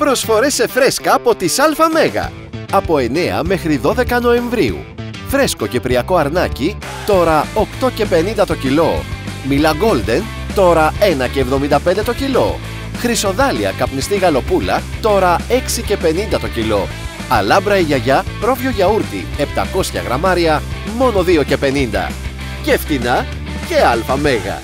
Προσφορές σε φρέσκα από τις ΑΜΕΓΑ. Μέγα. Από 9 μέχρι 12 Νοεμβρίου. Φρέσκο κυπριακό αρνάκι, τώρα 8 και 50 το κιλό. Μίλα Golden, τώρα 1 και 75 το κιλό. Χρυσοδάλια καπνιστή γαλοπούλα, τώρα 6 και 50 το κιλό. Αλάμπρα η γιαγιά, πρόβιο γιαούρτι, 700 γραμμάρια, μόνο 2 και 50. Και φτηνά και αλφα μέγα.